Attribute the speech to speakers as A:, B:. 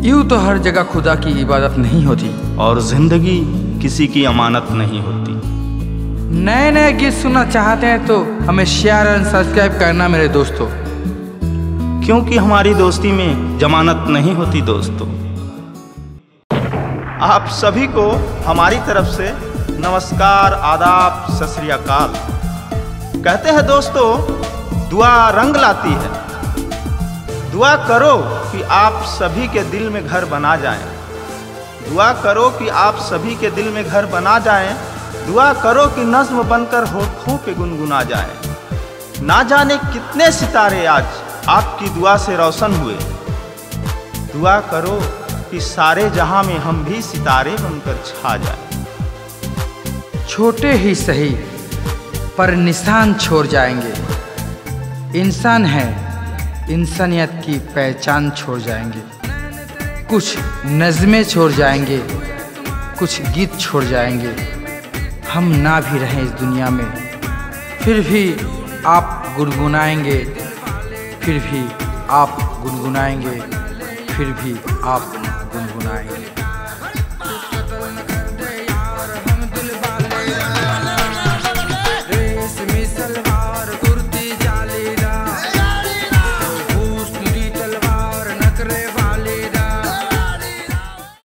A: तो हर जगह खुदा की इबादत नहीं होती।
B: और ज़िंदगी किसी की अमानत नहीं होती।
A: नए नए गीत सुनना चाहते हैं तो हमें शेयर एंड सब्सक्राइब करना मेरे दोस्तों।
B: क्योंकि हमारी दोस्ती में जमानत नहीं होती दोस्तों। आप सभी को हमारी तरफ़ से नमस्कार आदाब सत श्री अकाल। कहते हैं दोस्तों दुआ रंग लाती है। दुआ करो। कि आप सभी के दिल में घर बना जाएँ। दुआ करो कि आप सभी के दिल में घर बना जाएँ। दुआ करो कि नज्म बनकर होठों पे गुनगुना जाए। ना जाने कितने सितारे आज आपकी दुआ से रोशन हुए। दुआ करो कि सारे जहाँ में हम भी सितारे बनकर छा जाए।
A: छोटे ही सही, पर निशान छोड़ जाएँगे। इंसान है इंसानियत की पहचान छोड़ जाएँगे। कुछ नज़में छोड़ जाएँगे, कुछ गीत छोड़ जाएँगे। हम ना भी रहें इस दुनिया में। फिर भी आप गुनगुनाएँगे, फिर भी आप गुनगुनाएँगे, फिर भी आप गुनगुनाएँगे।